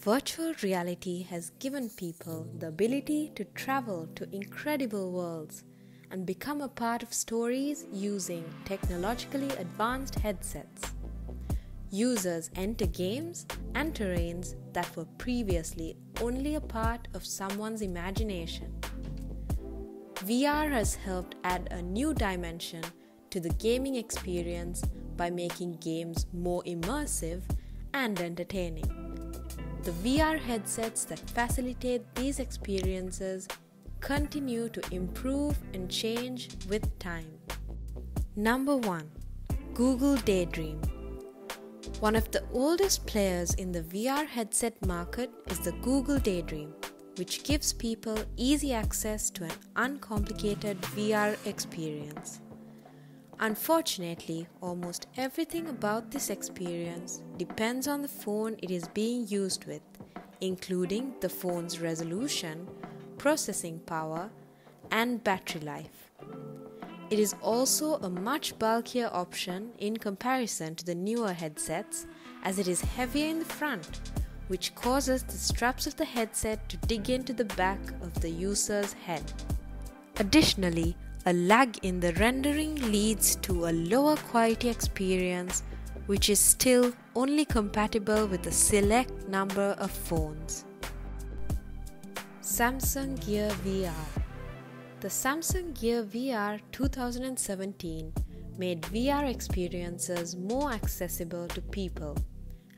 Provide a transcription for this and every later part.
Virtual reality has given people the ability to travel to incredible worlds and become a part of stories using technologically advanced headsets. Users enter games and terrains that were previously only a part of someone's imagination. VR has helped add a new dimension to the gaming experience by making games more immersive and entertaining. The VR headsets that facilitate these experiences continue to improve and change with time. Number 1 Google Daydream. One of the oldest players in the VR headset market is the Google Daydream, which gives people easy access to an uncomplicated VR experience. Unfortunately, almost everything about this experience depends on the phone it is being used with, including the phone's resolution, processing power, and battery life. It is also a much bulkier option in comparison to the newer headsets as it is heavier in the front, which causes the straps of the headset to dig into the back of the user's head. Additionally, a lag in the rendering leads to a lower quality experience which is still only compatible with a select number of phones. Samsung Gear VR The Samsung Gear VR 2017 made VR experiences more accessible to people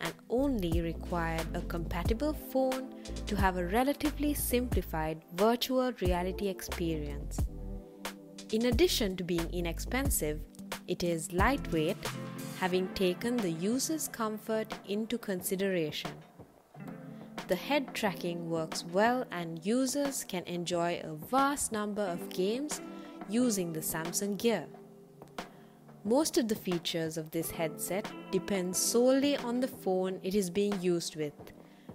and only required a compatible phone to have a relatively simplified virtual reality experience. In addition to being inexpensive, it is lightweight, having taken the user's comfort into consideration. The head tracking works well, and users can enjoy a vast number of games using the Samsung Gear. Most of the features of this headset depend solely on the phone it is being used with,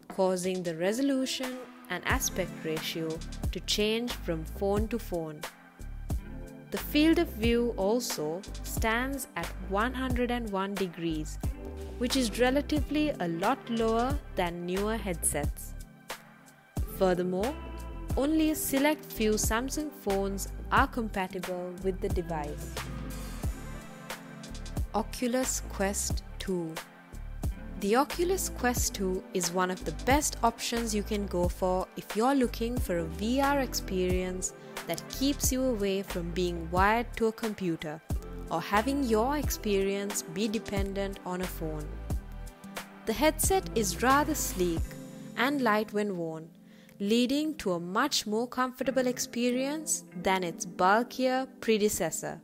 causing the resolution and aspect ratio to change from phone to phone. The field of view also stands at 101 degrees, which is relatively a lot lower than newer headsets. Furthermore, only a select few Samsung phones are compatible with the device. Oculus Quest 2 The Oculus Quest 2 is one of the best options you can go for if you're looking for a VR experience that keeps you away from being wired to a computer or having your experience be dependent on a phone. The headset is rather sleek and light when worn, leading to a much more comfortable experience than its bulkier predecessor.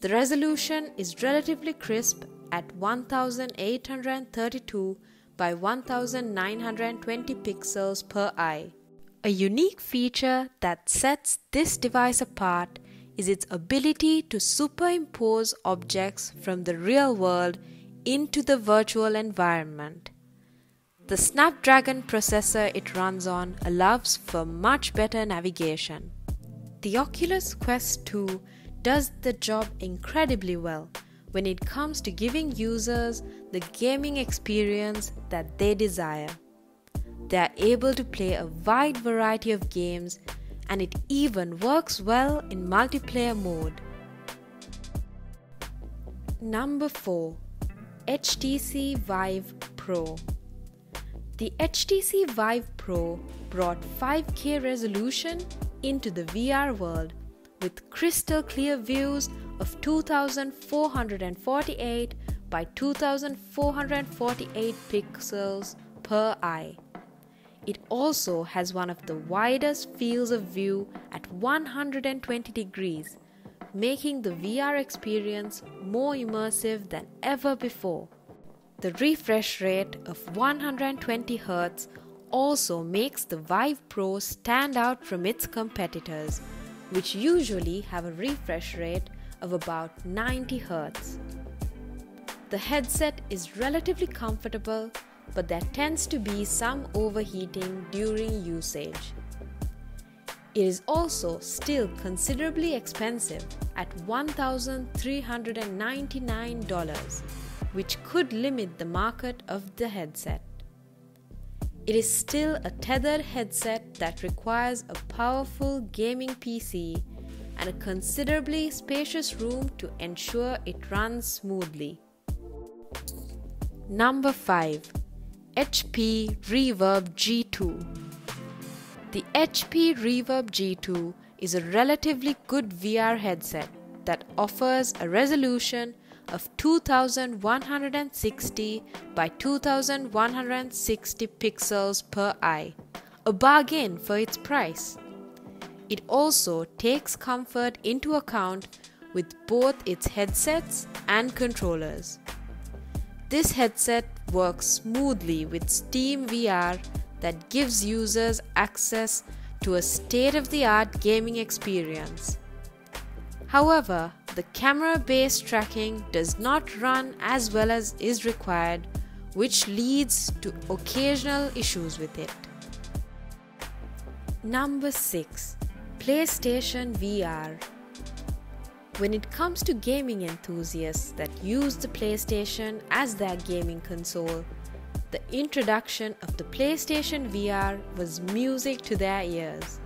The resolution is relatively crisp at 1832 by 1920 pixels per eye. A unique feature that sets this device apart is its ability to superimpose objects from the real world into the virtual environment. The Snapdragon processor it runs on allows for much better navigation. The Oculus Quest 2 does the job incredibly well when it comes to giving users the gaming experience that they desire. They are able to play a wide variety of games and it even works well in multiplayer mode. Number 4 HTC Vive Pro The HTC Vive Pro brought 5K resolution into the VR world with crystal clear views of 2448 by 2448 pixels per eye. It also has one of the widest fields of view at 120 degrees, making the VR experience more immersive than ever before. The refresh rate of 120 Hz also makes the Vive Pro stand out from its competitors, which usually have a refresh rate of about 90 Hz. The headset is relatively comfortable but there tends to be some overheating during usage. It is also still considerably expensive at $1,399, which could limit the market of the headset. it is still a tethered headset that requires a powerful gaming PC and a considerably spacious room to ensure it runs smoothly. Number 5 HP Reverb G2 The HP Reverb G2 is a relatively good VR headset that offers a resolution of 2160 by 2160 pixels per eye, a bargain for its price. It also takes comfort into account with both its headsets and controllers. This headset works smoothly with Steam VR that gives users access to a state of the art gaming experience. However, the camera based tracking does not run as well as is required, which leads to occasional issues with it. Number 6 PlayStation VR when it comes to gaming enthusiasts that use the PlayStation as their gaming console, the introduction of the PlayStation VR was music to their ears.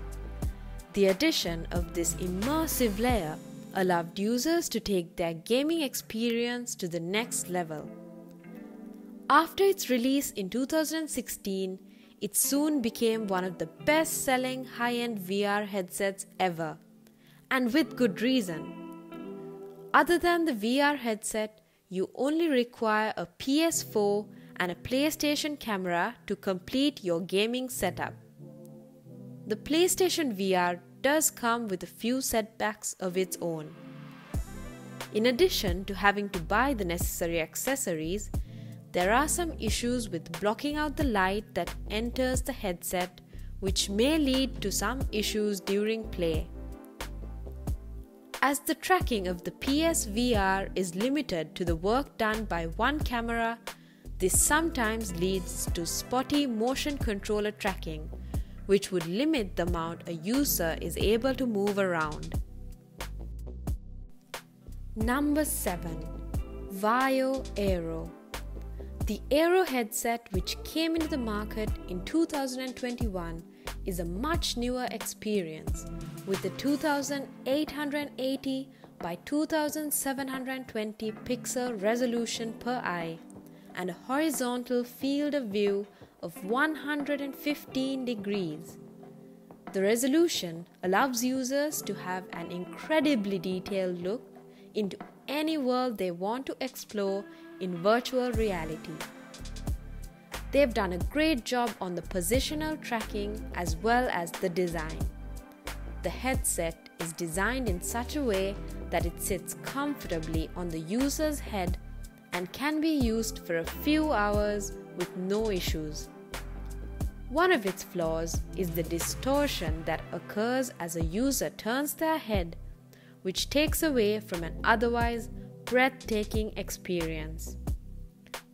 The addition of this immersive layer allowed users to take their gaming experience to the next level. After its release in 2016, it soon became one of the best selling high end VR headsets ever, and with good reason. Other than the VR headset, you only require a PS4 and a PlayStation camera to complete your gaming setup. The PlayStation VR does come with a few setbacks of its own. In addition to having to buy the necessary accessories, there are some issues with blocking out the light that enters the headset, which may lead to some issues during play. As the tracking of the PSVR is limited to the work done by one camera, this sometimes leads to spotty motion controller tracking, which would limit the amount a user is able to move around. Number 7 Varjo Aero The Aero headset, which came into the market in 2021, is a much newer experience with the 2880 by 2720 pixel resolution per eye and a horizontal field of view of 115 degrees. The resolution allows users to have an incredibly detailed look into any world they want to explore in virtual reality. They've done a great job on the positional tracking as well as the design. The headset is designed in such a way that it sits comfortably on the user's head and can be used for a few hours with no issues. One of its flaws is the distortion that occurs as a user turns their head, which takes away from an otherwise breathtaking experience.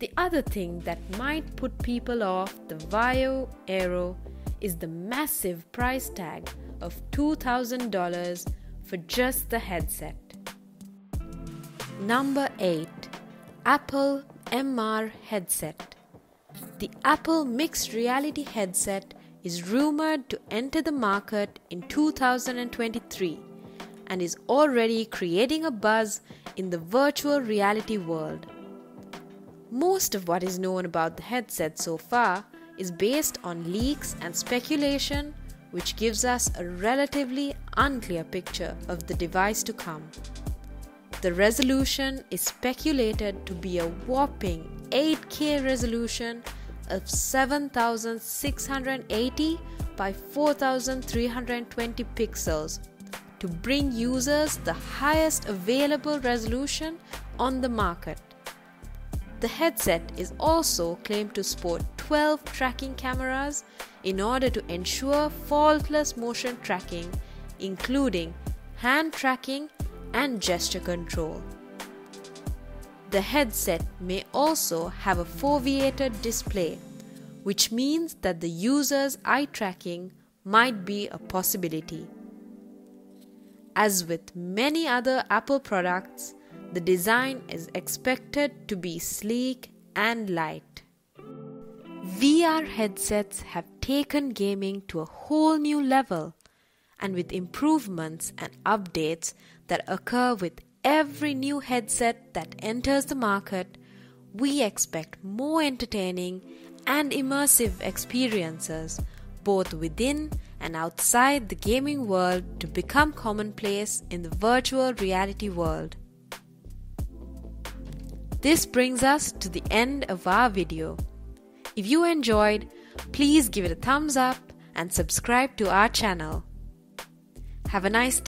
The other thing that might put people off the Varjo Aero is the massive price tag of $2,000 for just the headset. Number 8 Apple MR Headset The Apple Mixed Reality Headset is rumored to enter the market in 2023 and is already creating a buzz in the virtual reality world. Most of what is known about the headset so far is based on leaks and speculation which gives us a relatively unclear picture of the device to come. The resolution is speculated to be a whopping 8K resolution of 7680 by 4320 pixels to bring users the highest available resolution on the market. The headset is also claimed to sport 12 tracking cameras in order to ensure faultless motion tracking, including hand tracking and gesture control. The headset may also have a foveated display, which means that the user's eye tracking might be a possibility. As with many other Apple products, the design is expected to be sleek and light. VR headsets have taken gaming to a whole new level, and with improvements and updates that occur with every new headset that enters the market, we expect more entertaining and immersive experiences both within and outside the gaming world to become commonplace in the virtual reality world. This brings us to the end of our video. If you enjoyed, please give it a thumbs up and subscribe to our channel. Have a nice